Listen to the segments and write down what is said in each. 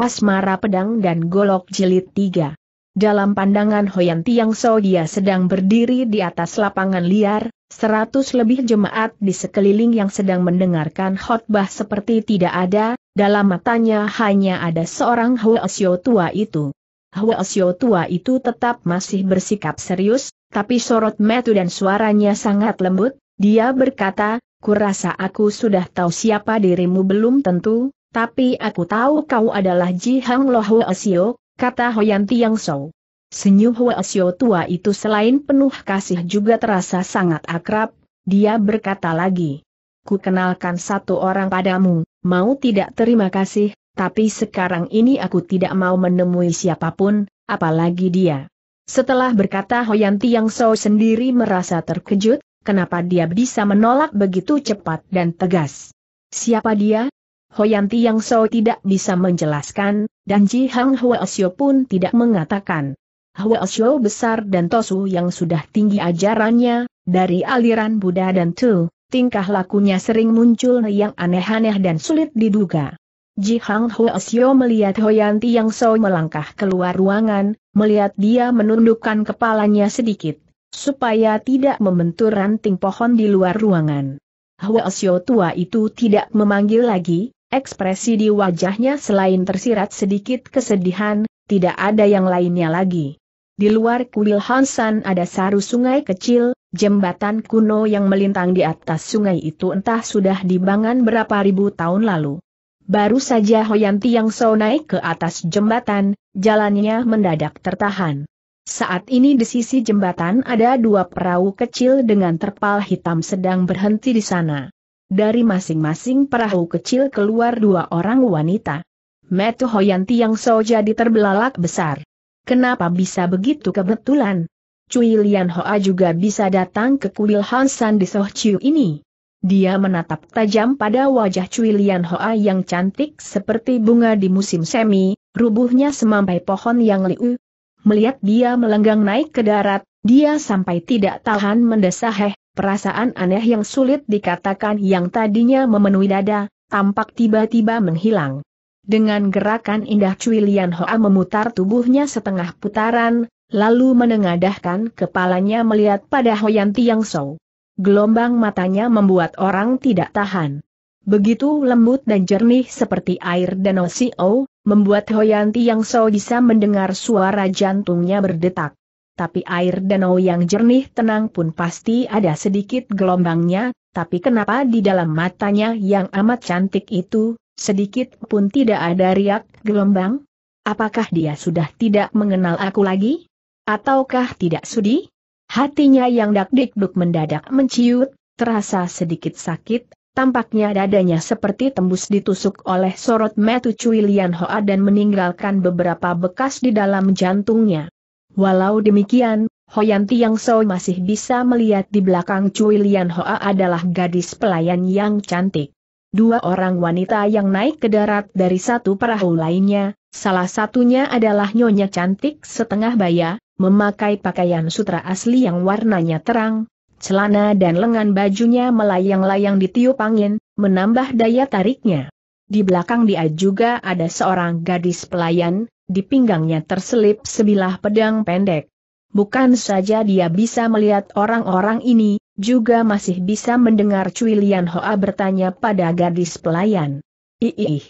Asmara Pedang dan Golok Jilid 3. Dalam pandangan Hoyan Tiang So dia sedang berdiri di atas lapangan liar, seratus lebih jemaat di sekeliling yang sedang mendengarkan khotbah seperti tidak ada, dalam matanya hanya ada seorang Huasyo tua itu. Huasyo tua itu tetap masih bersikap serius, tapi sorot metu dan suaranya sangat lembut, dia berkata, kurasa aku sudah tahu siapa dirimu belum tentu, tapi aku tahu kau adalah Ji Hang Lo Huasio, kata Hoyan Tiang Sou. Senyum Huasio tua itu selain penuh kasih juga terasa sangat akrab, dia berkata lagi. Ku kenalkan satu orang padamu, mau tidak terima kasih, tapi sekarang ini aku tidak mau menemui siapa pun, apalagi dia. Setelah berkata Hoyan Tiang Sou sendiri merasa terkejut, kenapa dia bisa menolak begitu cepat dan tegas. Siapa dia? Hoyan Tiang So tidak bisa menjelaskan, dan Ji Hang Huasyo pun tidak mengatakan. Huasyo besar dan Tosu yang sudah tinggi ajarannya, dari aliran Buddha dan Tu, tingkah lakunya sering muncul yang aneh-aneh dan sulit diduga. Ji Hang Huasyo melihat Hoyan Tiang So melangkah keluar ruangan, melihat dia menundukkan kepalanya sedikit, supaya tidak membentur ranting pohon di luar ruangan. Huasyo tua itu tidak memanggil lagi, Ekspresi di wajahnya selain tersirat sedikit kesedihan, tidak ada yang lainnya lagi. Di luar kuil Hansan ada saru sungai kecil, jembatan kuno yang melintang di atas sungai itu entah sudah dibangun berapa ribu tahun lalu. Baru saja Hoyanti yang so naik ke atas jembatan, jalannya mendadak tertahan. Saat ini di sisi jembatan ada dua perahu kecil dengan terpal hitam sedang berhenti di sana. Dari masing-masing perahu kecil keluar dua orang wanita. Metu Hoyanti yang so jadi terbelalak besar. Kenapa bisa begitu kebetulan? Cui Lian Hoa juga bisa datang ke kuil Hansan di Sohciu ini. Dia menatap tajam pada wajah Cui Lian Hoa yang cantik seperti bunga di musim semi, rubuhnya semampai pohon yang liu. Melihat dia melenggang naik ke darat, dia sampai tidak tahan mendesah Perasaan aneh yang sulit dikatakan yang tadinya memenuhi dada, tampak tiba-tiba menghilang. Dengan gerakan indah Cui Lian Hoa memutar tubuhnya setengah putaran, lalu menengadahkan kepalanya melihat pada Hoyan Tiang Sou. Gelombang matanya membuat orang tidak tahan. Begitu lembut dan jernih seperti air danau Sio, membuat Hoyan Tiang Sou bisa mendengar suara jantungnya berdetak tapi air danau yang jernih tenang pun pasti ada sedikit gelombangnya, tapi kenapa di dalam matanya yang amat cantik itu, sedikit pun tidak ada riak gelombang? Apakah dia sudah tidak mengenal aku lagi? Ataukah tidak sudi? Hatinya yang dak-dikduk mendadak menciut, terasa sedikit sakit, tampaknya dadanya seperti tembus ditusuk oleh sorot metu Cui Lian Hoa dan meninggalkan beberapa bekas di dalam jantungnya. Walau demikian, Hoyan Tiang So masih bisa melihat di belakang Cui Lian Hoa adalah gadis pelayan yang cantik. Dua orang wanita yang naik ke darat dari satu perahu lainnya, salah satunya adalah Nyonya cantik setengah baya, memakai pakaian sutra asli yang warnanya terang, celana dan lengan bajunya melayang-layang ditiup angin, menambah daya tariknya. Di belakang dia juga ada seorang gadis pelayan, di pinggangnya terselip sebilah pedang pendek. Bukan saja dia bisa melihat orang-orang ini, juga masih bisa mendengar Cui Lian Hoa bertanya pada gadis pelayan. Ih,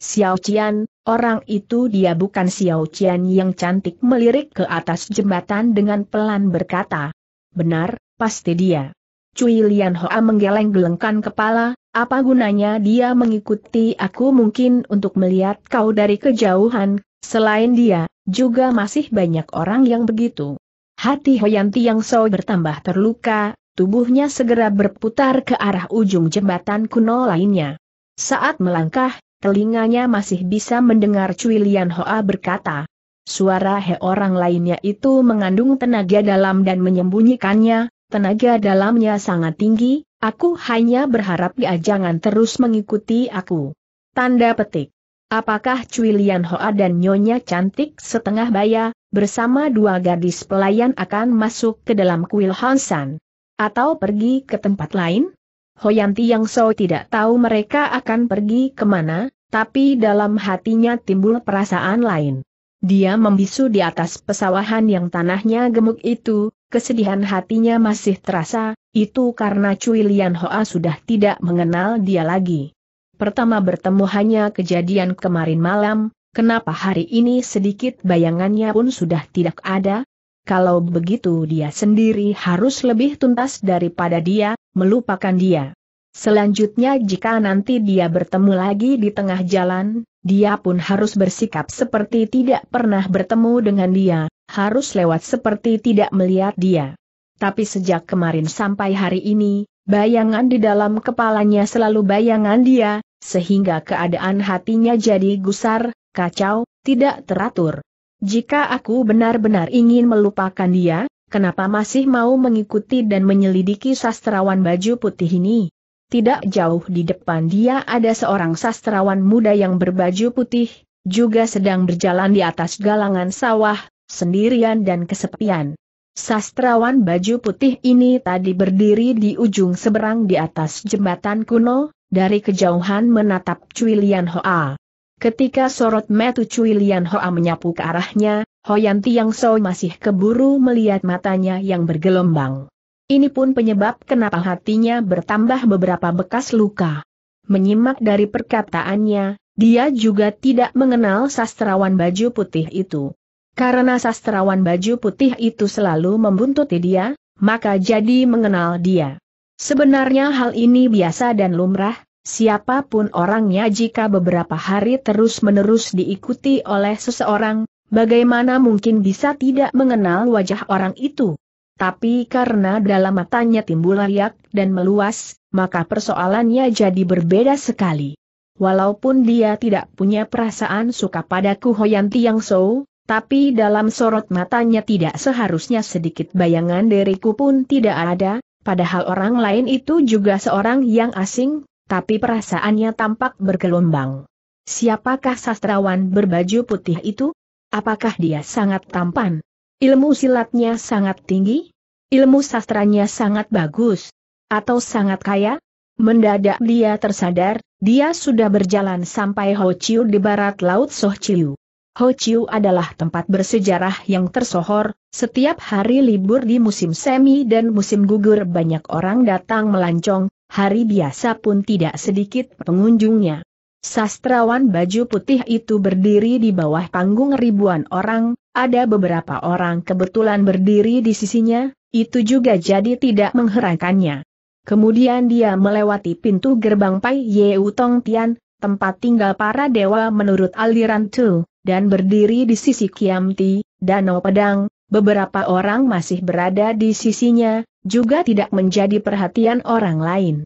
Xiao Qian, orang itu dia bukan Xiao Qian yang cantik melirik ke atas jembatan dengan pelan berkata. Benar, pasti dia. Cui Lian Hoa menggeleng-gelengkan kepala, apa gunanya dia mengikuti aku mungkin untuk melihat kau dari kejauhan, Selain dia, juga masih banyak orang yang begitu. Hati Hoyanti yang So bertambah terluka, tubuhnya segera berputar ke arah ujung jembatan kuno lainnya. Saat melangkah, telinganya masih bisa mendengar Cui Lian Hoa berkata, Suara he orang lainnya itu mengandung tenaga dalam dan menyembunyikannya, tenaga dalamnya sangat tinggi, aku hanya berharap dia jangan terus mengikuti aku. Tanda petik. Apakah Cui Lian Hoa dan Nyonya cantik setengah baya, bersama dua gadis pelayan akan masuk ke dalam kuil Hansan? Atau pergi ke tempat lain? Hoyanti yang So tidak tahu mereka akan pergi ke mana, tapi dalam hatinya timbul perasaan lain. Dia membisu di atas pesawahan yang tanahnya gemuk itu, kesedihan hatinya masih terasa, itu karena Cui Lian Hoa sudah tidak mengenal dia lagi. Pertama bertemu hanya kejadian kemarin malam, kenapa hari ini sedikit bayangannya pun sudah tidak ada? Kalau begitu dia sendiri harus lebih tuntas daripada dia, melupakan dia. Selanjutnya jika nanti dia bertemu lagi di tengah jalan, dia pun harus bersikap seperti tidak pernah bertemu dengan dia, harus lewat seperti tidak melihat dia. Tapi sejak kemarin sampai hari ini, bayangan di dalam kepalanya selalu bayangan dia, sehingga keadaan hatinya jadi gusar, kacau, tidak teratur. Jika aku benar-benar ingin melupakan dia, kenapa masih mau mengikuti dan menyelidiki sastrawan baju putih ini? Tidak jauh di depan dia ada seorang sastrawan muda yang berbaju putih, juga sedang berjalan di atas galangan sawah, sendirian dan kesepian. Sastrawan baju putih ini tadi berdiri di ujung seberang di atas jembatan kuno, dari kejauhan menatap Cuilian Hoa. Ketika sorot metu Cuilian Hoa menyapu ke arahnya, Hoyan Tiang So masih keburu melihat matanya yang bergelombang. Ini pun penyebab kenapa hatinya bertambah beberapa bekas luka. Menyimak dari perkataannya, dia juga tidak mengenal sastrawan baju putih itu. Karena sastrawan baju putih itu selalu membuntuti dia, maka jadi mengenal dia. Sebenarnya hal ini biasa dan lumrah, siapa pun orangnya jika beberapa hari terus-menerus diikuti oleh seseorang, bagaimana mungkin bisa tidak mengenal wajah orang itu? Tapi karena dalam matanya timbul layak dan meluas, maka persoalannya jadi berbeda sekali. Walaupun dia tidak punya perasaan suka padaku Hoyan Tiang So, tapi dalam sorot matanya tidak seharusnya sedikit bayangan diriku pun tidak ada, padahal orang lain itu juga seorang yang asing, tapi perasaannya tampak bergelombang. Siapakah sastrawan berbaju putih itu? Apakah dia sangat tampan? Ilmu silatnya sangat tinggi? ilmu sastranya sangat bagus, atau sangat kaya? Mendadak dia tersadar, dia sudah berjalan sampai Ho Chiu di barat laut Soh Chiu. Ho Chiu adalah tempat bersejarah yang tersohor, setiap hari libur di musim semi dan musim gugur banyak orang datang melancong, hari biasa pun tidak sedikit pengunjungnya. Sastrawan baju putih itu berdiri di bawah panggung ribuan orang, ada beberapa orang kebetulan berdiri di sisinya, itu juga jadi tidak mengherankannya. Kemudian dia melewati pintu gerbang Pai Yeu Tong Tian, tempat tinggal para dewa menurut aliran Tu, dan berdiri di sisi Kiam Ti, Danau Pedang, beberapa orang masih berada di sisinya, juga tidak menjadi perhatian orang lain.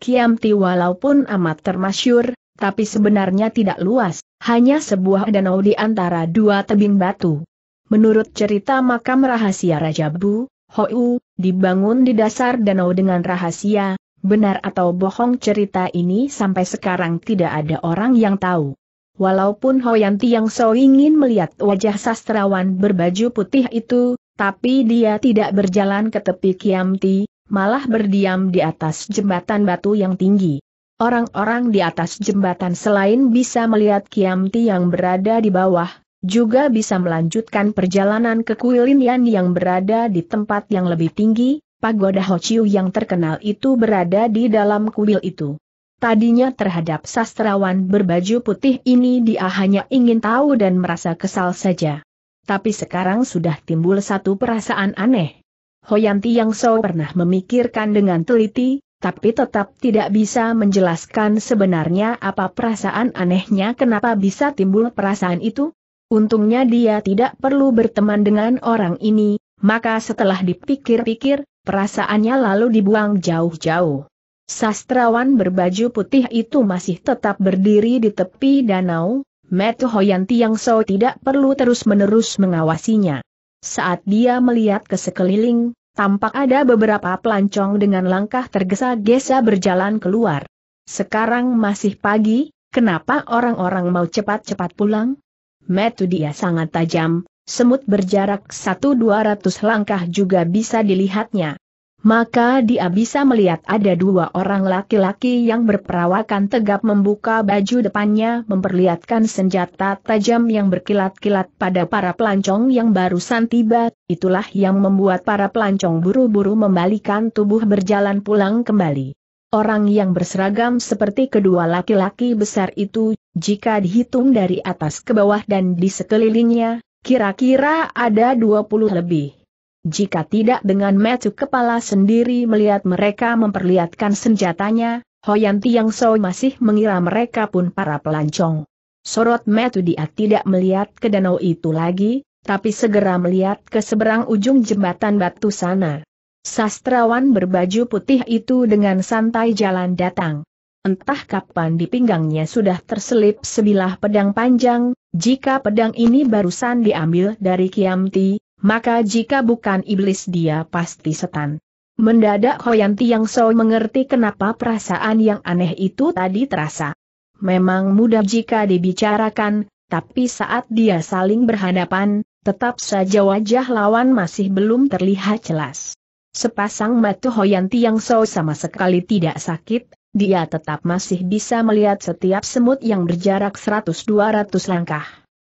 Kiam Ti walaupun amat termasyur, tapi sebenarnya tidak luas, hanya sebuah danau di antara dua tebing batu. Menurut cerita makam rahasia Raja Bu, Hou, dibangun di dasar danau dengan rahasia, benar atau bohong cerita ini sampai sekarang tidak ada orang yang tahu. Walaupun Hoyan Tiang So ingin melihat wajah sastrawan berbaju putih itu, tapi dia tidak berjalan ke tepi Kiam Ti, malah berdiam di atas jembatan batu yang tinggi. Orang-orang di atas jembatan selain bisa melihat Kiam Ti yang berada di bawah, juga bisa melanjutkan perjalanan ke Kuilinian yang berada di tempat yang lebih tinggi, pagoda Hochiu yang terkenal itu berada di dalam kuil itu. Tadinya terhadap sastrawan berbaju putih ini dia hanya ingin tahu dan merasa kesal saja. Tapi sekarang sudah timbul satu perasaan aneh. Hoyanti yang So pernah memikirkan dengan teliti, tapi tetap tidak bisa menjelaskan sebenarnya apa perasaan anehnya kenapa bisa timbul perasaan itu, Untungnya dia tidak perlu berteman dengan orang ini, maka setelah dipikir-pikir, perasaannya lalu dibuang jauh-jauh. Sastrawan berbaju putih itu masih tetap berdiri di tepi danau, Metu Hoyanti yang So tidak perlu terus-menerus mengawasinya. Saat dia melihat ke sekeliling, tampak ada beberapa pelancong dengan langkah tergesa-gesa berjalan keluar. Sekarang masih pagi, kenapa orang-orang mau cepat-cepat pulang? metu dia sangat tajam, semut berjarak satu dua ratus langkah juga bisa dilihatnya. maka dia bisa melihat ada dua orang laki-laki yang berperawakan tegap membuka baju depannya memperlihatkan senjata tajam yang berkilat-kilat pada para pelancong yang barusan tiba, itulah yang membuat para pelancong buru-buru membalikan tubuh berjalan pulang kembali. Orang yang berseragam seperti kedua laki-laki besar itu, jika dihitung dari atas ke bawah dan di sekelilingnya, kira-kira ada 20 lebih. Jika tidak dengan metu kepala sendiri melihat mereka memperlihatkan senjatanya, Hoyan Tiang So masih mengira mereka pun para pelancong. Sorot metu dia tidak melihat ke danau itu lagi, tapi segera melihat ke seberang ujung jembatan batu sana. Sastrawan berbaju putih itu dengan santai jalan datang. Entah kapan di pinggangnya sudah terselip sebilah pedang panjang, jika pedang ini barusan diambil dari Kiamti, maka jika bukan iblis dia pasti setan. Mendadak Hoyan Tiang So mengerti kenapa perasaan yang aneh itu tadi terasa. Memang mudah jika dibicarakan, tapi saat dia saling berhadapan, tetap saja wajah lawan masih belum terlihat jelas. Sepasang mata Hoyan Tiang So sama sekali tidak sakit, dia tetap masih bisa melihat setiap semut yang berjarak 100-200 langkah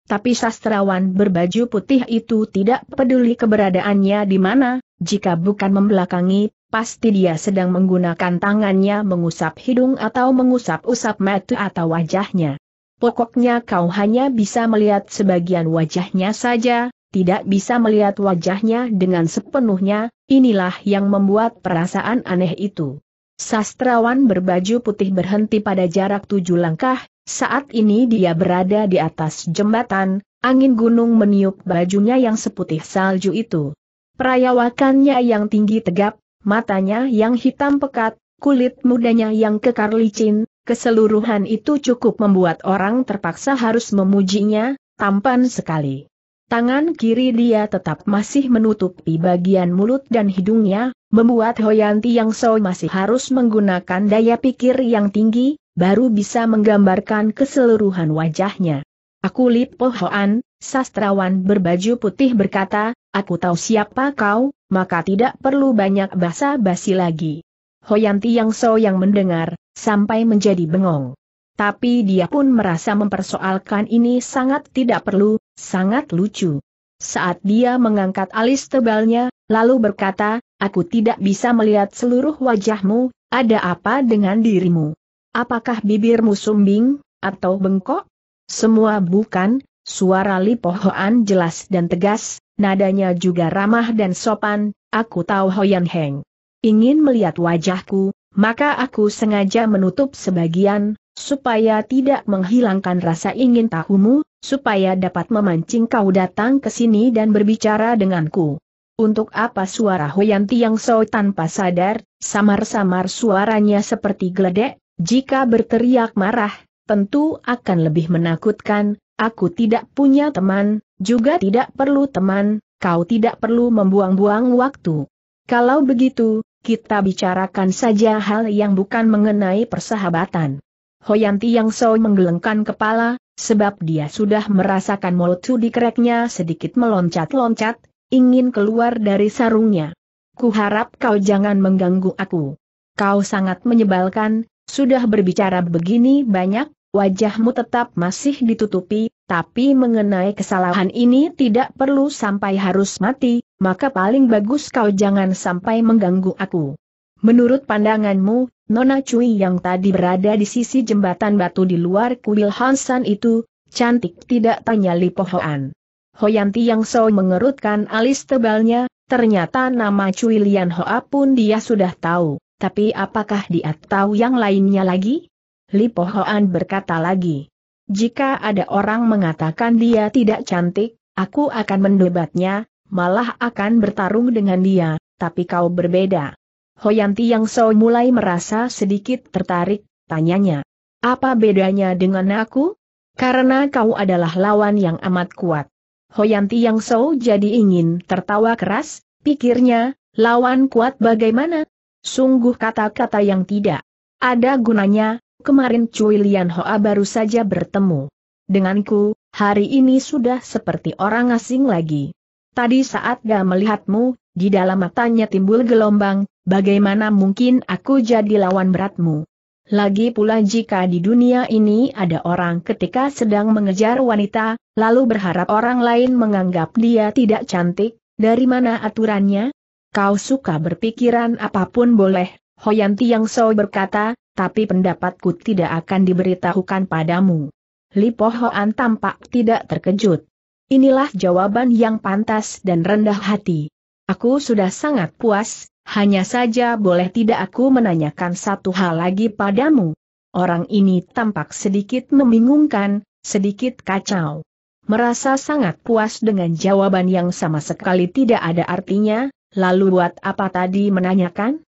tapi sastrawan berbaju putih itu tidak peduli keberadaannya di mana, jika bukan membelakangi, pasti dia sedang menggunakan tangannya mengusap hidung atau mengusap-usap mata atau wajahnya. Pokoknya kau hanya bisa melihat sebagian wajahnya saja, tidak bisa melihat wajahnya dengan sepenuhnya, inilah yang membuat perasaan aneh itu. Sastrawan berbaju putih berhenti pada jarak tujuh langkah, saat ini dia berada di atas jembatan, angin gunung meniup bajunya yang seputih salju itu. Perayawakannya yang tinggi tegap, matanya yang hitam pekat, kulit mudanya yang kekar licin, keseluruhan itu cukup membuat orang terpaksa harus memujinya, tampan sekali. Tangan kiri dia tetap masih menutupi bagian mulut dan hidungnya, membuat Hoyanti yang So masih harus menggunakan daya pikir yang tinggi, baru bisa menggambarkan keseluruhan wajahnya. Aku Lip Pohoan, sastrawan berbaju putih berkata, aku tahu siapa kau, maka tidak perlu banyak basa-basi lagi. Hoyanti yang so yang mendengar, sampai menjadi bengong. Tapi dia pun merasa mempersoalkan ini sangat tidak perlu, sangat lucu. Saat dia mengangkat alis tebalnya, lalu berkata, aku tidak bisa melihat seluruh wajahmu, ada apa dengan dirimu? Apakah bibirmu sumbing, atau bengkok? Semua bukan, suara Lipohoan jelas dan tegas, nadanya juga ramah dan sopan, aku tahu Hoyan Heng. Ingin melihat wajahku, maka aku sengaja menutup sebagian, supaya tidak menghilangkan rasa ingin tahumu, supaya dapat memancing kau datang ke sini dan berbicara denganku. Untuk apa suara Hoyanti yang so tanpa sadar, samar-samar suaranya seperti geledek, jika berteriak marah, tentu akan lebih menakutkan, aku tidak punya teman, juga tidak perlu teman, kau tidak perlu membuang-buang waktu. Kalau begitu, kita bicarakan saja hal yang bukan mengenai persahabatan. Hoyanti yang so menggelengkan kepala, sebab dia sudah merasakan moltu di kereknya sedikit meloncat-loncat, ingin keluar dari sarungnya. Kuharap kau jangan mengganggu aku. Kau sangat menyebalkan, sudah berbicara begini banyak, wajahmu tetap masih ditutupi, tapi mengenai kesalahan ini tidak perlu sampai harus mati, maka paling bagus kau jangan sampai mengganggu aku. Menurut pandanganmu, Nona Cui yang tadi berada di sisi jembatan batu di luar kuil Hansan itu, cantik tidak tanya Li Pohoan. Hoyanti yang so mengerutkan alis tebalnya, ternyata nama Cui Lian Hoa pun dia sudah tahu. Tapi apakah dia tahu yang lainnya lagi? Li Pohoan berkata lagi. Jika ada orang mengatakan dia tidak cantik, aku akan mendebatnya, malah akan bertarung dengan dia, tapi kau berbeda. Hoyanti yang so mulai merasa sedikit tertarik, tanyanya. Apa bedanya dengan aku? Karena kau adalah lawan yang amat kuat. Hoyanti yang so jadi ingin tertawa keras, pikirnya, lawan kuat bagaimana? Sungguh kata-kata yang tidak ada gunanya, kemarin Cui Lian Hoa baru saja bertemu. Denganku, hari ini sudah seperti orang asing lagi. Tadi saat dia melihatmu, di dalam matanya timbul gelombang, bagaimana mungkin aku jadi lawan beratmu? Lagi pula jika di dunia ini ada orang ketika sedang mengejar wanita, lalu berharap orang lain menganggap dia tidak cantik, dari mana aturannya? Kau suka berpikiran apa pun boleh, Hoyanti Yang So berkata, tapi pendapatku tidak akan diberitahukan padamu. Lipo Hoan tampak tidak terkejut. Inilah jawaban yang pantas dan rendah hati. Aku sudah sangat puas, hanya saja boleh tidak aku menanyakan satu hal lagi padamu. Orang ini tampak sedikit membingungkan, sedikit kacau. Merasa sangat puas dengan jawaban yang sama sekali tidak ada artinya, lalu buat apa tadi menanyakan?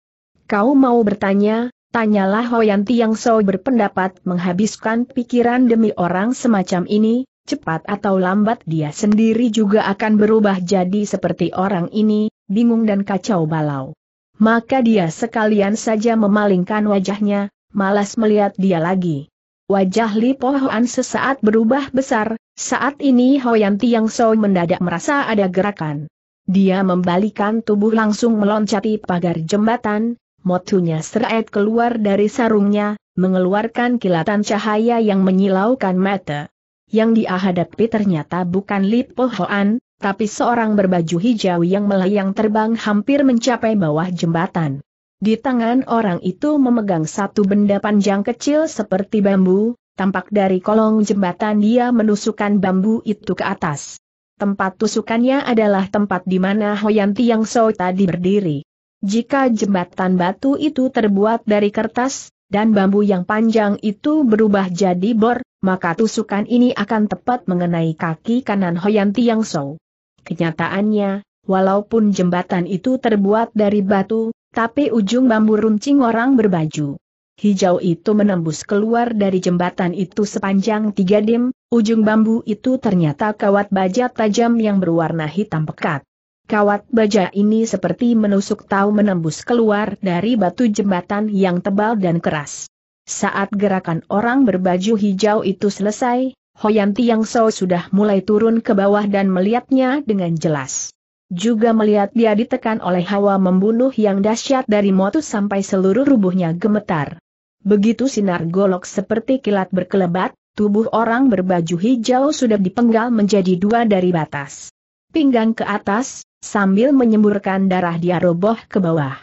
Kau mau bertanya, tanyalah Hoyanti yang so berpendapat menghabiskan pikiran demi orang semacam ini, cepat atau lambat dia sendiri juga akan berubah jadi seperti orang ini, bingung dan kacau balau. Maka dia sekalian saja memalingkan wajahnya, malas melihat dia lagi. Wajah Li Po Hoan sesaat berubah besar, saat ini Hoyanti Yang So mendadak merasa ada gerakan. Dia membalikan tubuh langsung meloncati pagar jembatan, motunya seret keluar dari sarungnya, mengeluarkan kilatan cahaya yang menyilaukan mata. Yang dia hadapi ternyata bukan Li Po Hoan, tapi seorang berbaju hijau yang melayang terbang hampir mencapai bawah jembatan. Di tangan orang itu memegang satu benda panjang kecil seperti bambu, tampak dari kolong jembatan dia menusukkan bambu itu ke atas. Tempat tusukannya adalah tempat di mana Hoyanti yang So tadi berdiri. Jika jembatan batu itu terbuat dari kertas, dan bambu yang panjang itu berubah jadi bor, maka tusukan ini akan tepat mengenai kaki kanan Hoyanti yang So. Kenyataannya, walaupun jembatan itu terbuat dari batu, tapi ujung bambu runcing orang berbaju. Hijau itu menembus keluar dari jembatan itu sepanjang tiga dim, ujung bambu itu ternyata kawat baja tajam yang berwarna hitam pekat. Kawat baja ini seperti menusuk tahu menembus keluar dari batu jembatan yang tebal dan keras. Saat gerakan orang berbaju hijau itu selesai, Hoyanti Yang So sudah mulai turun ke bawah dan melihatnya dengan jelas. Juga melihat dia ditekan oleh hawa membunuh yang dahsyat dari motus sampai seluruh rubuhnya gemetar. Begitu sinar golok seperti kilat berkelebat, tubuh orang berbaju hijau sudah dipenggal menjadi dua dari batas. Pinggang ke atas, sambil menyemburkan darah dia roboh ke bawah.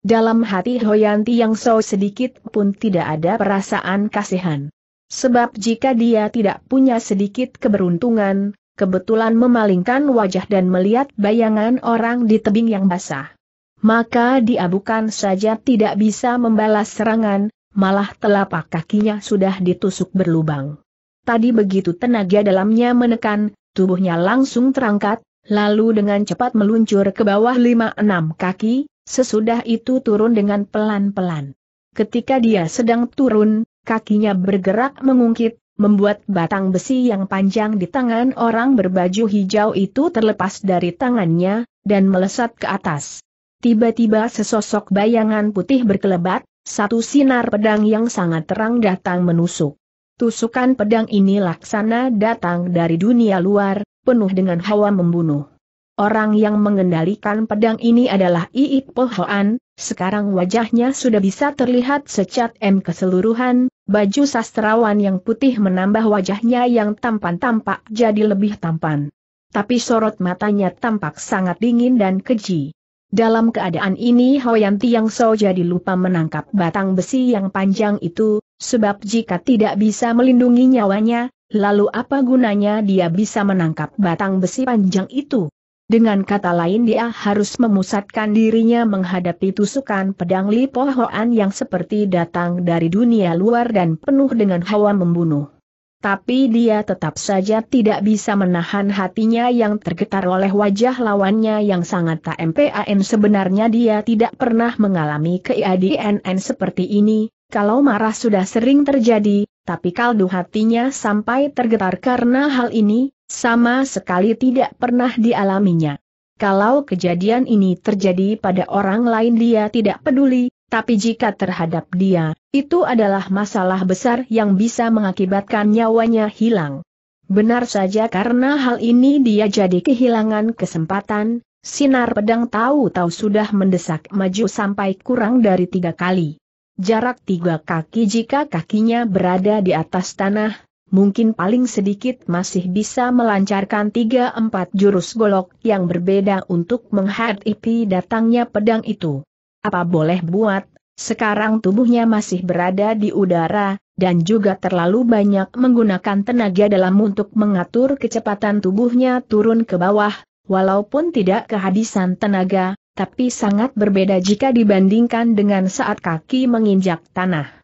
Dalam hati Hoyanti yang so sedikit pun tidak ada perasaan kasihan. Sebab jika dia tidak punya sedikit keberuntungan, kebetulan memalingkan wajah dan melihat bayangan orang di tebing yang basah. Maka dia bukan saja tidak bisa membalas serangan, malah telapak kakinya sudah ditusuk berlubang. Tadi begitu tenaga dalamnya menekan, tubuhnya langsung terangkat, lalu dengan cepat meluncur ke bawah lima enam kaki, sesudah itu turun dengan pelan-pelan. Ketika dia sedang turun, kakinya bergerak mengungkit, membuat batang besi yang panjang di tangan orang berbaju hijau itu terlepas dari tangannya, dan melesat ke atas. Tiba-tiba sesosok bayangan putih berkelebat, satu sinar pedang yang sangat terang datang menusuk. Tusukan pedang ini laksana datang dari dunia luar, penuh dengan hawa membunuh. Orang yang mengendalikan pedang ini adalah Iip Pohoan, sekarang wajahnya sudah bisa terlihat secat M keseluruhan, baju sastrawan yang putih menambah wajahnya yang tampan tampak jadi lebih tampan. Tapi sorot matanya tampak sangat dingin dan keji. Dalam keadaan ini Hoyanti yang so jadi lupa menangkap batang besi yang panjang itu, sebab jika tidak bisa melindungi nyawanya, lalu apa gunanya dia bisa menangkap batang besi panjang itu? Dengan kata lain dia harus memusatkan dirinya menghadapi tusukan pedang Li Pohoan yang seperti datang dari dunia luar dan penuh dengan hawa membunuh. Tapi dia tetap saja tidak bisa menahan hatinya yang tergetar oleh wajah lawannya yang sangat tak MPAN sebenarnya dia tidak pernah mengalami keadaan seperti ini, kalau marah sudah sering terjadi, tapi kaldu hatinya sampai tergetar karena hal ini, sama sekali tidak pernah dialaminya. Kalau kejadian ini terjadi pada orang lain dia tidak peduli, tapi jika terhadap dia, itu adalah masalah besar yang bisa mengakibatkan nyawanya hilang. Benar saja karena hal ini dia jadi kehilangan kesempatan, Sinar pedang tahu-tahu sudah mendesak maju sampai kurang dari tiga kali. Jarak tiga kaki jika kakinya berada di atas tanah, mungkin paling sedikit masih bisa melancarkan tiga empat jurus golok yang berbeda untuk menghadapi datangnya pedang itu. Apa boleh buat, sekarang tubuhnya masih berada di udara, dan juga terlalu banyak menggunakan tenaga dalam untuk mengatur kecepatan tubuhnya turun ke bawah, walaupun tidak kehabisan tenaga, tapi sangat berbeda jika dibandingkan dengan saat kaki menginjak tanah.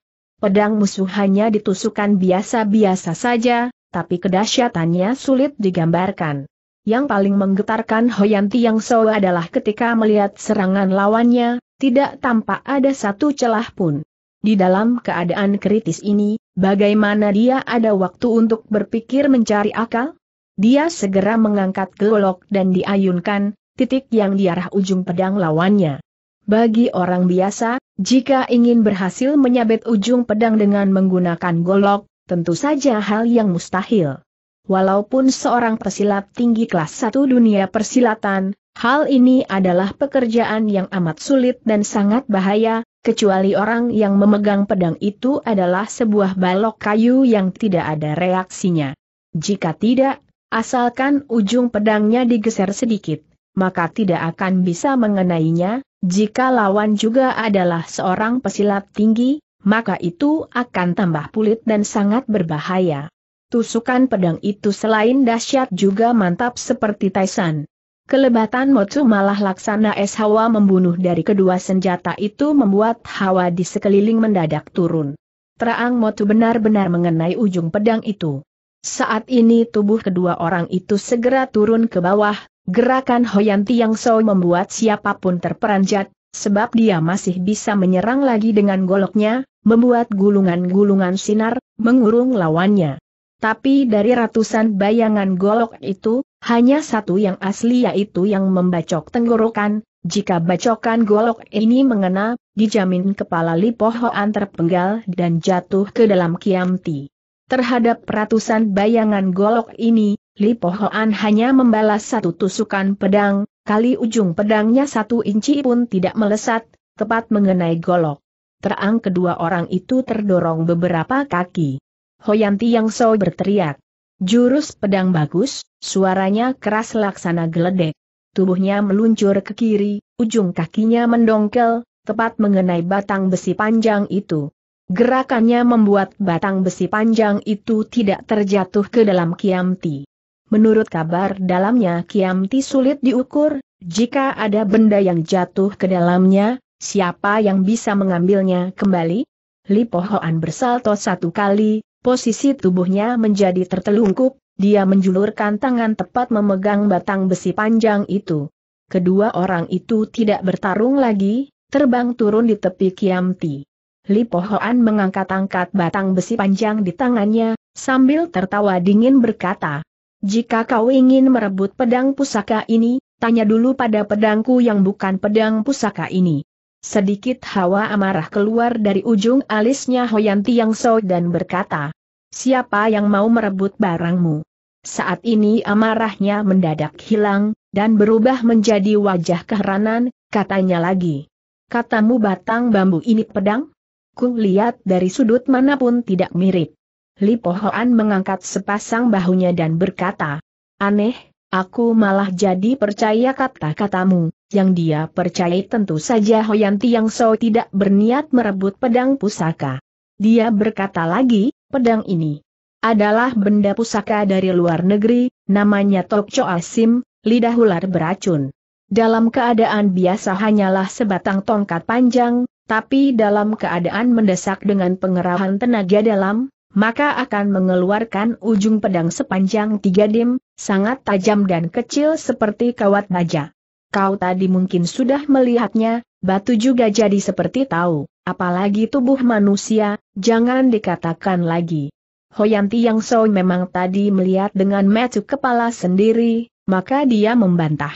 Pedang musuh hanya ditusukkan biasa-biasa saja, tapi kedahsyatannya sulit digambarkan. Yang paling menggetarkan Hoyan Tiang So adalah ketika melihat serangan lawannya, tidak tampak ada satu celah pun. Di dalam keadaan kritis ini, bagaimana dia ada waktu untuk berpikir mencari akal? Dia segera mengangkat golok dan diayunkan, titik yang diarah ujung pedang lawannya. Bagi orang biasa, jika ingin berhasil menyabet ujung pedang dengan menggunakan golok, tentu saja hal yang mustahil. Walaupun seorang pesilat tinggi kelas satu dunia persilatan, hal ini adalah pekerjaan yang amat sulit dan sangat bahaya, kecuali orang yang memegang pedang itu adalah sebuah balok kayu yang tidak ada reaksinya. Jika tidak, asalkan ujung pedangnya digeser sedikit, maka tidak akan bisa mengenainya, jika lawan juga adalah seorang pesilat tinggi, maka itu akan tambah pulit dan sangat berbahaya. Tusukan pedang itu selain dahsyat juga mantap seperti Taisan. Kelebatan Motu malah laksana es hawa membunuh dari kedua senjata itu membuat hawa di sekeliling mendadak turun. Terang Motu benar-benar mengenai ujung pedang itu. Saat ini tubuh kedua orang itu segera turun ke bawah, gerakan Hoyanti yang So membuat siapa pun terperanjat, sebab dia masih bisa menyerang lagi dengan goloknya, membuat gulungan-gulungan sinar, mengurung lawannya. Tapi dari ratusan bayangan golok itu, hanya satu yang asli yaitu yang membacok tenggorokan, jika bacokan golok ini mengena, dijamin kepala Lipohoan terpenggal dan jatuh ke dalam kiamti. Terhadap ratusan bayangan golok ini, Lipohoan hanya membalas satu tusukan pedang, kali ujung pedangnya satu inci pun tidak melesat, tepat mengenai golok. Terang kedua orang itu terdorong beberapa kaki. Hoyanti yang so berteriak. Jurus pedang bagus, suaranya keras laksana geledek. Tubuhnya meluncur ke kiri, ujung kakinya mendongkel, tepat mengenai batang besi panjang itu. Gerakannya membuat batang besi panjang itu tidak terjatuh ke dalam kiamti. Menurut kabar dalamnya kiamti sulit diukur, jika ada benda yang jatuh ke dalamnya, siapa yang bisa mengambilnya kembali? Lipohoan bersalto satu kali, Posisi tubuhnya menjadi tertelungkup, dia menjulurkan tangan tepat memegang batang besi panjang itu. Kedua orang itu tidak bertarung lagi, terbang turun di tepi Kiamti. Li Pohoan mengangkat-angkat batang besi panjang di tangannya, sambil tertawa dingin berkata, Jika kau ingin merebut pedang pusaka ini, tanya dulu pada pedangku yang bukan pedang pusaka ini. Sedikit hawa amarah keluar dari ujung alisnya Hoyanti Yang So dan berkata, Siapa yang mau merebut barangmu? Saat ini amarahnya mendadak hilang, dan berubah menjadi wajah keheranan, katanya lagi. Katamu batang bambu ini pedang? Ku lihat dari sudut mana pun tidak mirip. Li Pohoan mengangkat sepasang bahunya dan berkata, Aneh, aku malah jadi percaya kata-katamu yang dia percayai tentu saja Hoyanti yang So tidak berniat merebut pedang pusaka. Dia berkata lagi, pedang ini adalah benda pusaka dari luar negeri, namanya Tokcho Asim, lidah ular beracun. Dalam keadaan biasa hanyalah sebatang tongkat panjang, tapi dalam keadaan mendesak dengan pengerahan tenaga dalam, maka akan mengeluarkan ujung pedang sepanjang tiga dim, sangat tajam dan kecil seperti kawat baja. Kau tadi mungkin sudah melihatnya, batu juga jadi seperti tahu, apalagi tubuh manusia, jangan dikatakan lagi. Hoyanti yang so memang tadi melihat dengan metu kepala sendiri, maka dia membantah.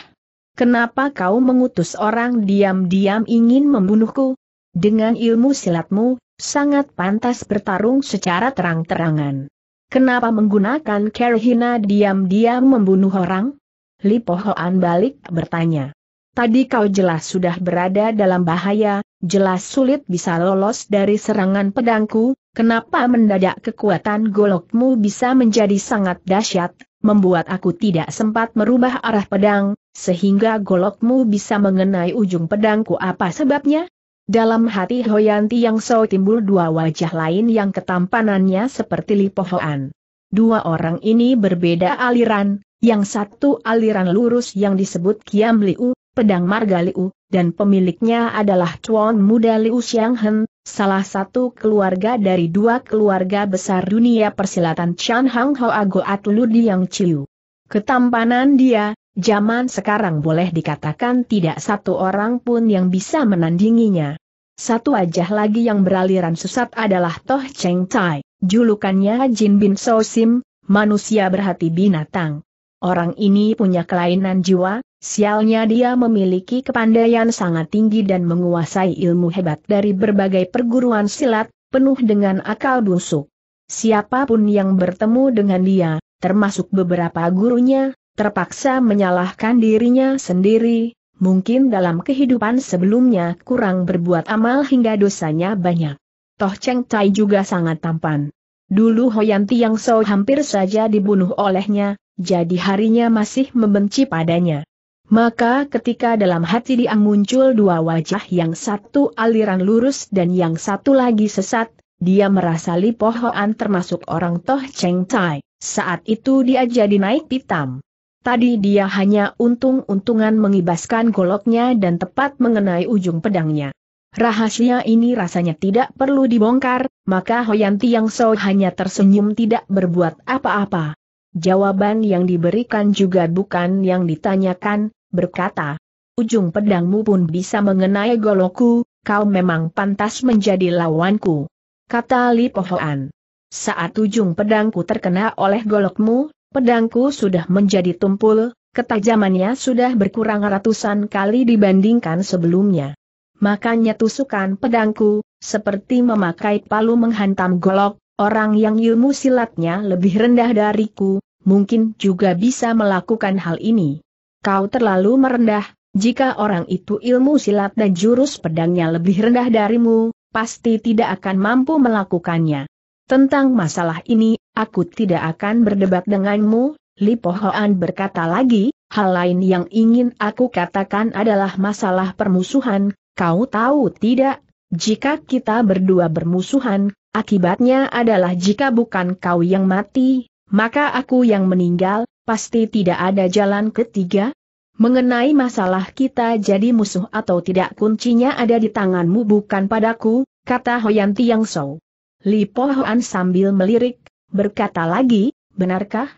Kenapa kau mengutus orang diam-diam ingin membunuhku? Dengan ilmu silatmu, sangat pantas bertarung secara terang-terangan. Kenapa menggunakan Kerhina diam-diam membunuh orang? Li Pohoan balik bertanya. Tadi kau jelas sudah berada dalam bahaya, jelas sulit bisa lolos dari serangan pedangku, kenapa mendadak kekuatan golokmu bisa menjadi sangat dahsyat, membuat aku tidak sempat merubah arah pedang, sehingga golokmu bisa mengenai ujung pedangku apa sebabnya? Dalam hati Hoyanti yang so timbul dua wajah lain yang ketampanannya seperti Li Pohoan. Dua orang ini berbeda aliran, yang satu aliran lurus yang disebut Kiam Liu, pedang marga Liu, dan pemiliknya adalah Tuan Muda Liu Xianghen, salah satu keluarga dari dua keluarga besar dunia persilatan Chan Hang Hoa Goat Yang Chiu. Ketampanan dia, zaman sekarang boleh dikatakan tidak satu orang pun yang bisa menandinginya. Satu wajah lagi yang beraliran sesat adalah Toh Cheng Tai, julukannya Jin Bin So Sim, manusia berhati binatang. Orang ini punya kelainan jiwa, sialnya dia memiliki kepandaian sangat tinggi dan menguasai ilmu hebat dari berbagai perguruan silat, penuh dengan akal busuk. Siapa pun yang bertemu dengan dia, termasuk beberapa gurunya, terpaksa menyalahkan dirinya sendiri, mungkin dalam kehidupan sebelumnya kurang berbuat amal hingga dosanya banyak. Toh Cheng Tai juga sangat tampan. Dulu Hoyanti yang so hampir saja dibunuh olehnya, jadi harinya masih membenci padanya. Maka ketika dalam hati dia muncul dua wajah yang satu aliran lurus dan yang satu lagi sesat, dia merasa Li Pohoan termasuk orang Toh Cheng Tai, saat itu dia jadi naik pitam. Tadi dia hanya untung-untungan mengibaskan goloknya dan tepat mengenai ujung pedangnya. Rahasia ini rasanya tidak perlu dibongkar, maka Hoyanti yang So hanya tersenyum tidak berbuat apa-apa. Jawaban yang diberikan juga bukan yang ditanyakan, berkata, ujung pedangmu pun bisa mengenai golokku, kau memang pantas menjadi lawanku. Kata Li Pohoan. Saat ujung pedangku terkena oleh golokmu, pedangku sudah menjadi tumpul, ketajamannya sudah berkurang ratusan kali dibandingkan sebelumnya. Makanya tusukan pedangku, seperti memakai palu menghantam golok, Orang yang ilmu silatnya lebih rendah dariku, mungkin juga bisa melakukan hal ini. Kau terlalu merendah, jika orang itu ilmu silat dan jurus pedangnya lebih rendah darimu, pasti tidak akan mampu melakukannya. Tentang masalah ini, aku tidak akan berdebat denganmu, Li Pohoan berkata lagi, hal lain yang ingin aku katakan adalah masalah permusuhan, kau tahu tidak, jika kita berdua bermusuhan, Akibatnya adalah jika bukan kau yang mati, maka aku yang meninggal, pasti tidak ada jalan ketiga. Mengenai masalah kita jadi musuh atau tidak kuncinya ada di tanganmu bukan padaku, kata Hoyanti Yang So. Li Pohoan sambil melirik, berkata lagi, benarkah?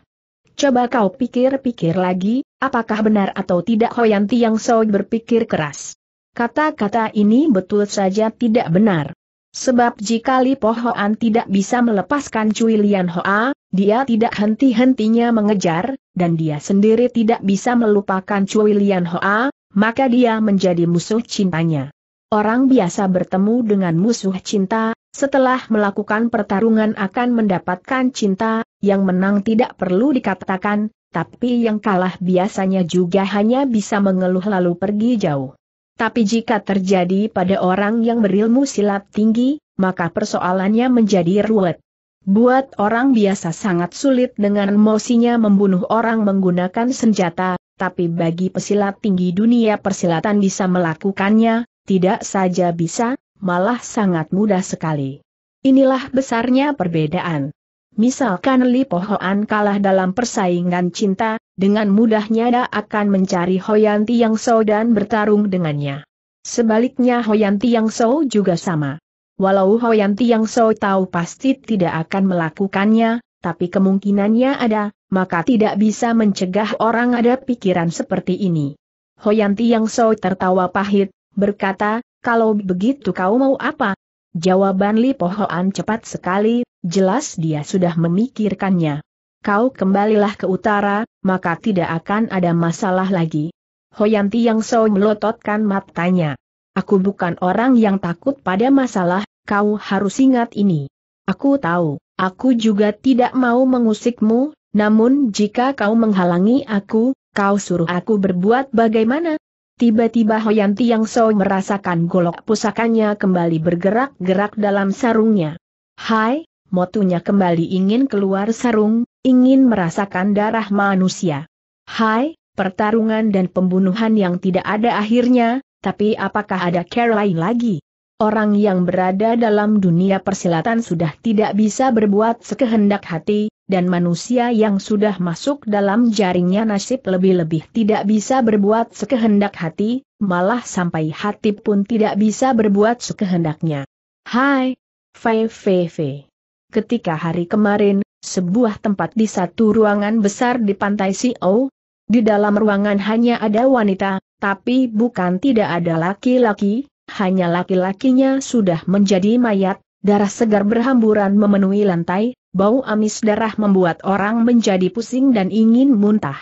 Coba kau pikir-pikir lagi, apakah benar atau tidak Hoyanti Yang So berpikir keras. Kata-kata ini betul saja tidak benar. Sebab jika Li Pohoan tidak bisa melepaskan Cui Lian Hoa, dia tidak henti-hentinya mengejar, dan dia sendiri tidak bisa melupakan Cui Lian Hoa, maka dia menjadi musuh cintanya. Orang biasa bertemu dengan musuh cinta, setelah melakukan pertarungan akan mendapatkan cinta, yang menang tidak perlu dikatakan, tapi yang kalah biasanya juga hanya bisa mengeluh lalu pergi jauh. Tapi jika terjadi pada orang yang berilmu silat tinggi, maka persoalannya menjadi ruwet. Buat orang biasa sangat sulit dengan emosinya membunuh orang menggunakan senjata, tapi bagi pesilat tinggi dunia persilatan bisa melakukannya, tidak saja bisa, malah sangat mudah sekali. Inilah besarnya perbedaan. Misalkan Li Pohoan kalah dalam persaingan cinta, dengan mudahnya dia akan mencari Hoyanti Yang So dan bertarung dengannya. Sebaliknya Hoyanti Yang So juga sama. Walau Hoyanti Yang So tahu pasti tidak akan melakukannya, tapi kemungkinannya ada, maka tidak bisa mencegah orang ada pikiran seperti ini. Hoyanti Yang So tertawa pahit, berkata, kalau begitu kau mau apa? Jawaban Li Pohoan cepat sekali, jelas dia sudah memikirkannya kau kembalilah ke utara, maka tidak akan ada masalah lagi. Hoyanti yang so melototkan matanya. Aku bukan orang yang takut pada masalah, kau harus ingat ini. Aku tahu, aku juga tidak mau mengusikmu, namun jika kau menghalangi aku, Kau suruh aku berbuat bagaimana? Tiba-tiba Hoyan Tiang So merasakan golok pusakanya kembali bergerak-gerak dalam sarungnya. Hai, motunya kembali ingin keluar sarung, ingin merasakan darah manusia. Hai, pertarungan dan pembunuhan yang tidak ada akhirnya, tapi apakah ada care lain lagi? Orang yang berada dalam dunia persilatan sudah tidak bisa berbuat sekehendak hati, dan manusia yang sudah masuk dalam jaringnya nasib lebih-lebih tidak bisa berbuat sekehendak hati, malah sampai hati pun tidak bisa berbuat sekehendaknya. Hai, Fei. Ketika hari kemarin, sebuah tempat di satu ruangan besar di pantai Sio, di dalam ruangan hanya ada wanita, tapi bukan tidak ada laki-laki, hanya laki-lakinya sudah menjadi mayat, darah segar berhamburan memenuhi lantai, bau amis darah membuat orang menjadi pusing dan ingin muntah.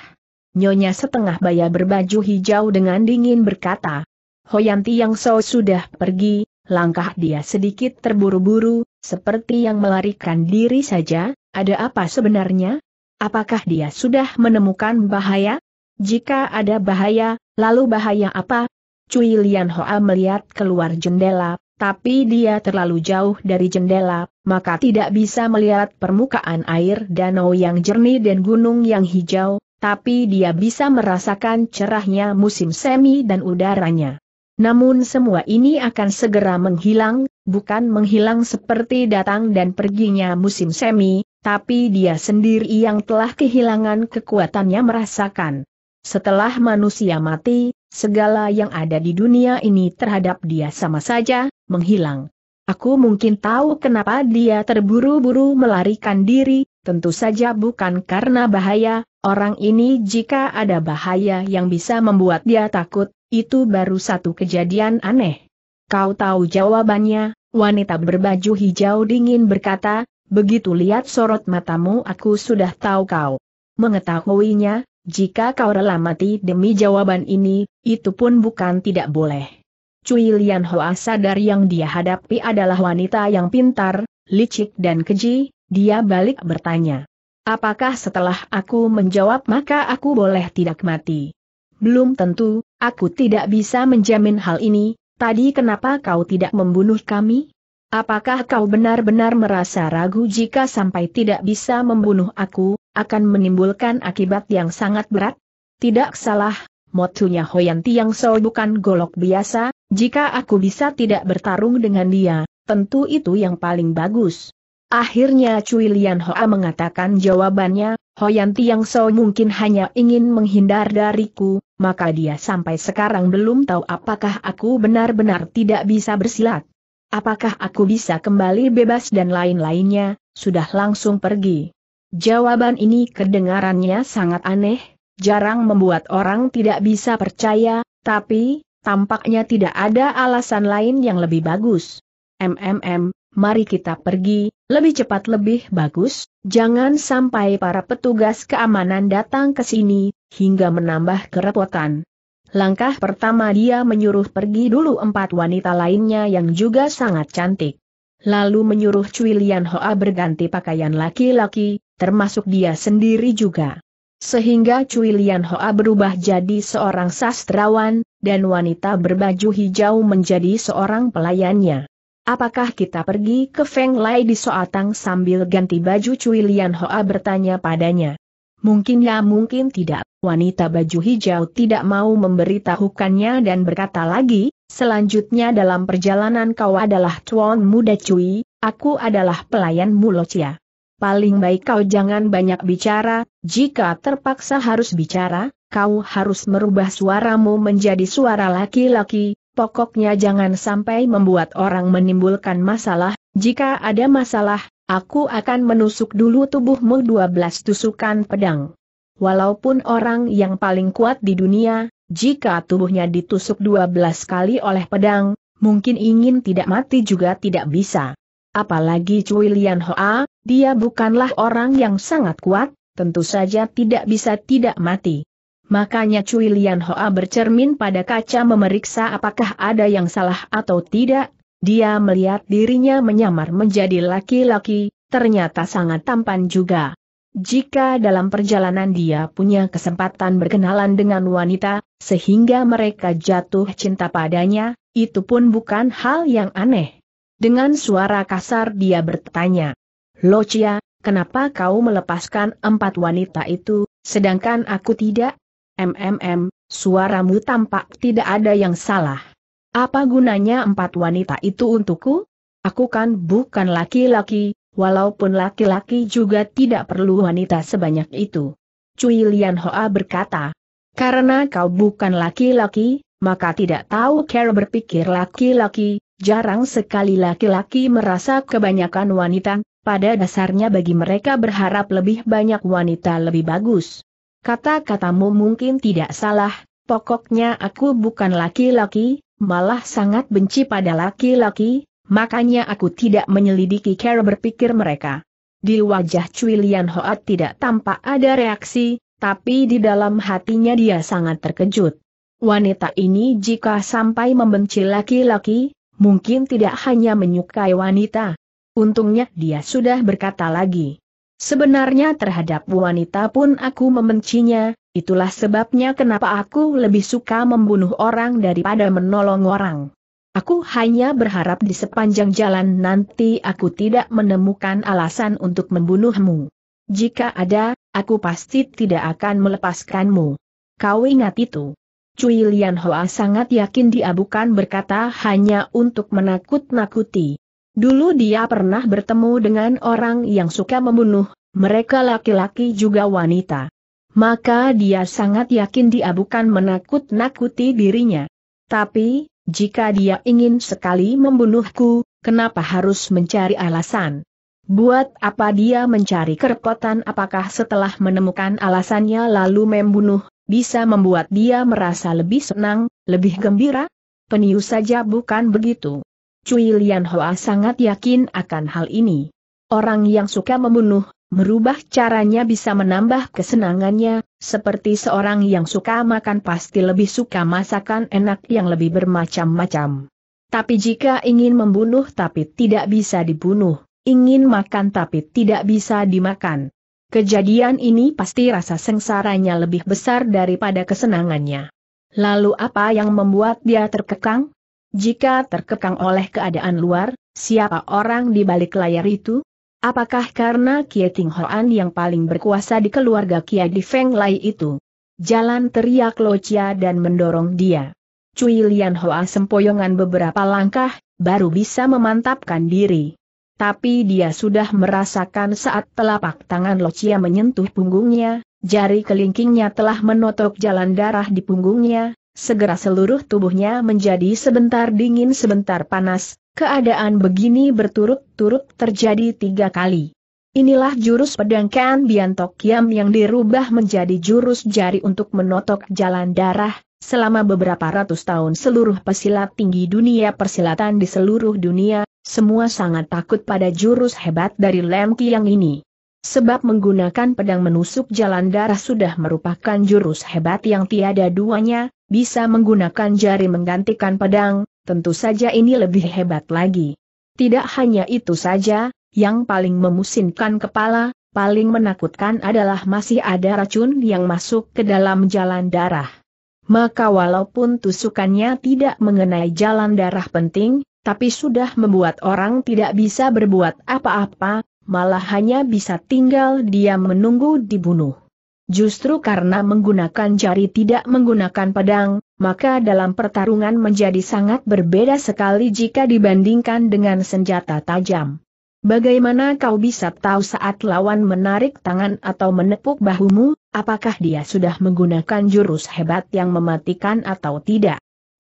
Nyonya setengah baya berbaju hijau dengan dingin berkata, Hoyanti yang so sudah pergi, langkah dia sedikit terburu-buru, seperti yang melarikan diri saja, ada apa sebenarnya? Apakah dia sudah menemukan bahaya? Jika ada bahaya, lalu bahaya apa? Cui Lian Hoa melihat keluar jendela, tapi dia terlalu jauh dari jendela, maka tidak bisa melihat permukaan air danau yang jernih dan gunung yang hijau, tapi dia bisa merasakan cerahnya musim semi dan udaranya. Namun semua ini akan segera menghilang, bukan menghilang seperti datang dan perginya musim semi, tapi dia sendiri yang telah kehilangan kekuatannya merasakan. Setelah manusia mati, segala yang ada di dunia ini terhadap dia sama saja, menghilang. Aku mungkin tahu kenapa dia terburu-buru melarikan diri, tentu saja bukan karena bahaya, orang ini jika ada bahaya yang bisa membuat dia takut, itu baru satu kejadian aneh. Kau tahu jawabannya, wanita berbaju hijau dingin berkata, begitu lihat sorot matamu aku sudah tahu kau. Mengetahuinya, jika kau rela mati demi jawaban ini, itu pun bukan tidak boleh. Cui Lian Hoa sadar yang dia hadapi adalah wanita yang pintar, licik dan keji, dia balik bertanya. Apakah setelah aku menjawab maka aku boleh tidak mati? Belum tentu, aku tidak bisa menjamin hal ini, tadi kenapa kau tidak membunuh kami? Apakah kau benar-benar merasa ragu jika sampai tidak bisa membunuh aku, akan menimbulkan akibat yang sangat berat? Tidak salah, motunya Hoyan Tiang So bukan golok biasa, jika aku bisa tidak bertarung dengan dia, tentu itu yang paling bagus. Akhirnya Cui Lian Hoa mengatakan jawabannya, Hoyan Tiang So mungkin hanya ingin menghindar dariku, maka dia sampai sekarang belum tahu apakah aku benar-benar tidak bisa bersilat. Apakah aku bisa kembali bebas dan lain-lainnya, sudah langsung pergi. Jawaban ini kedengarannya sangat aneh, jarang membuat orang tidak bisa percaya, tapi, tampaknya tidak ada alasan lain yang lebih bagus. MMM, mari kita pergi, lebih cepat lebih bagus, jangan sampai para petugas keamanan datang ke sini, hingga menambah kerepotan. Langkah pertama dia menyuruh pergi dulu empat wanita lainnya yang juga sangat cantik. Lalu menyuruh Cui Lian Hoa berganti pakaian laki-laki, termasuk dia sendiri juga. Sehingga Cui Lian Hoa berubah jadi seorang sastrawan, dan wanita berbaju hijau menjadi seorang pelayannya. Apakah kita pergi ke Feng Lai di Soatang sambil ganti baju Cui Lian Hoa bertanya padanya. Mungkin ya mungkin tidak. Wanita baju hijau tidak mau memberitahukannya dan berkata lagi, selanjutnya dalam perjalanan kau adalah tuan muda Cui, aku adalah pelayan Mulocia. Paling baik kau jangan banyak bicara, jika terpaksa harus bicara, kau harus merubah suaramu menjadi suara laki-laki, pokoknya jangan sampai membuat orang menimbulkan masalah, jika ada masalah, aku akan menusuk dulu tubuhmu 12 tusukan pedang. Walaupun orang yang paling kuat di dunia, jika tubuhnya ditusuk 12 kali oleh pedang, mungkin ingin tidak mati juga tidak bisa. Apalagi Cui Lian Hoa, dia bukanlah orang yang sangat kuat, tentu saja tidak bisa tidak mati. Makanya Cui Lian Hoa bercermin pada kaca memeriksa apakah ada yang salah atau tidak, dia melihat dirinya menyamar menjadi laki-laki, ternyata sangat tampan juga. Jika dalam perjalanan dia punya kesempatan berkenalan dengan wanita, sehingga mereka jatuh cinta padanya, itu pun bukan hal yang aneh. Dengan suara kasar dia bertanya, Locia, kenapa kau melepaskan empat wanita itu, sedangkan aku tidak? MMM, suaramu tampak tidak ada yang salah. Apa gunanya empat wanita itu untukku? Aku kan bukan laki-laki, walaupun laki-laki juga tidak perlu wanita sebanyak itu. Cui Lian Hoa berkata, karena kau bukan laki-laki, maka tidak tahu cara berpikir laki-laki, jarang sekali laki-laki merasa kebanyakan wanita, pada dasarnya bagi mereka berharap lebih banyak wanita lebih bagus. Kata-katamu mungkin tidak salah, pokoknya aku bukan laki-laki, malah sangat benci pada laki-laki, makanya aku tidak menyelidiki cara berpikir mereka. Di wajah Cui Lian Hoa tidak tampak ada reaksi, tapi di dalam hatinya dia sangat terkejut. Wanita ini jika sampai membenci laki-laki, mungkin tidak hanya menyukai wanita. Untungnya dia sudah berkata lagi. Sebenarnya terhadap wanita pun aku membencinya, itulah sebabnya kenapa aku lebih suka membunuh orang daripada menolong orang. Aku hanya berharap di sepanjang jalan nanti aku tidak menemukan alasan untuk membunuhmu. Jika ada, aku pasti tidak akan melepaskanmu. Kau ingat itu. Cui Lian Hoa sangat yakin dia bukan berkata hanya untuk menakut-nakuti. Dulu dia pernah bertemu dengan orang yang suka membunuh, mereka laki-laki juga wanita. Maka dia sangat yakin dia bukan menakut-nakuti dirinya. Tapi, jika dia ingin sekali membunuhku, kenapa harus mencari alasan? Buat apa dia mencari kerepotan apakah setelah menemukan alasannya lalu membunuh, bisa membuat dia merasa lebih senang, lebih gembira? Penius saja bukan begitu. Cui Lian Hoa sangat yakin akan hal ini. Orang yang suka membunuh, merubah caranya bisa menambah kesenangannya, seperti seorang yang suka makan pasti lebih suka masakan enak yang lebih bermacam-macam. Tapi jika ingin membunuh tapi tidak bisa dibunuh, ingin makan tapi tidak bisa dimakan. Kejadian ini pasti rasa sengsaranya lebih besar daripada kesenangannya. Lalu apa yang membuat dia terkekang? Jika terkekang oleh keadaan luar, siapa orang di balik layar itu? Apakah karena Kie Ting Hoan yang paling berkuasa di keluarga Kia di Feng Lai itu? Jalan teriak Locia dan mendorong dia. Cui Lian Hoa sempoyongan beberapa langkah, baru bisa memantapkan diri tapi dia sudah merasakan saat telapak tangan Locia menyentuh punggungnya, jari kelingkingnya telah menotok jalan darah di punggungnya, segera seluruh tubuhnya menjadi sebentar dingin sebentar panas, keadaan begini berturut-turut terjadi tiga kali. Inilah jurus pedang Kan Biantok Kiam yang dirubah menjadi jurus jari untuk menotok jalan darah, selama beberapa ratus tahun seluruh pesilat tinggi dunia persilatan di seluruh dunia, semua sangat takut pada jurus hebat dari Lem Kiang ini. Sebab menggunakan pedang menusuk jalan darah sudah merupakan jurus hebat yang tiada duanya, bisa menggunakan jari menggantikan pedang, tentu saja ini lebih hebat lagi. Tidak hanya itu saja, yang paling memusingkan kepala, paling menakutkan adalah masih ada racun yang masuk ke dalam jalan darah. Maka walaupun tusukannya tidak mengenai jalan darah penting, tapi sudah membuat orang tidak bisa berbuat apa-apa, malah hanya bisa tinggal diam menunggu dibunuh. Justru karena menggunakan jari tidak menggunakan pedang, maka dalam pertarungan menjadi sangat berbeda sekali jika dibandingkan dengan senjata tajam. Bagaimana kau bisa tahu saat lawan menarik tangan atau menepuk bahumu, apakah dia sudah menggunakan jurus hebat yang mematikan atau tidak?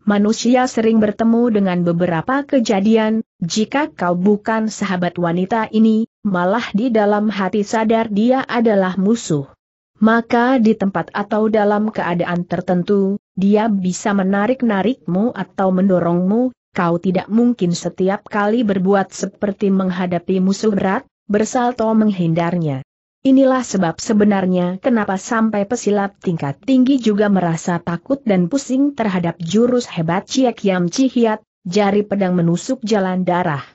manusia sering bertemu dengan beberapa kejadian, jika kau bukan sahabat wanita ini, malah di dalam hati sadar dia adalah musuh. Maka di tempat atau dalam keadaan tertentu, dia bisa menarik-narikmu atau mendorongmu, kau tidak mungkin setiap kali berbuat seperti menghadapi musuh berat, bersalto menghindarnya. Inilah sebab sebenarnya kenapa sampai pesilat tingkat tinggi juga merasa takut dan pusing terhadap jurus hebat Chiek Yam Chihiat, jari pedang menusuk jalan darah.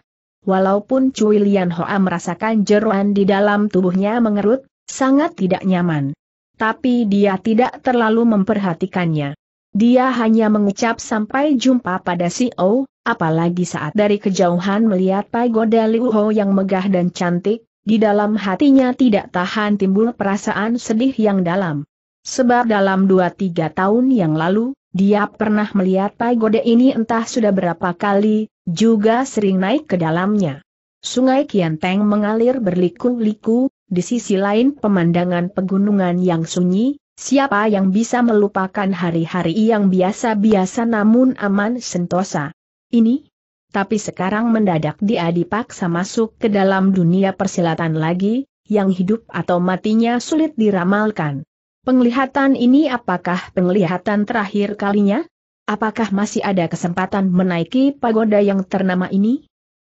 Walaupun Cui Lian Hoa merasakan jeruan di dalam tubuhnya mengerut, sangat tidak nyaman. Tapi dia tidak terlalu memperhatikannya. Dia hanya mengucap sampai jumpa pada si O, apalagi saat dari kejauhan melihat pagoda Liu Ho yang megah dan cantik, di dalam hatinya tidak tahan timbul perasaan sedih yang dalam. Sebab dalam dua tiga tahun yang lalu, dia pernah melihat pagoda ini entah sudah berapa kali, juga sering naik ke dalamnya. Sungai Kianteng mengalir berliku-liku, di sisi lain pemandangan pegunungan yang sunyi, siapa yang bisa melupakan hari-hari yang biasa-biasa namun aman sentosa. Ini? Tapi sekarang mendadak dia dipaksa masuk ke dalam dunia persilatan lagi, yang hidup atau matinya sulit diramalkan. Penglihatan ini apakah penglihatan terakhir kalinya? Apakah masih ada kesempatan menaiki pagoda yang ternama ini?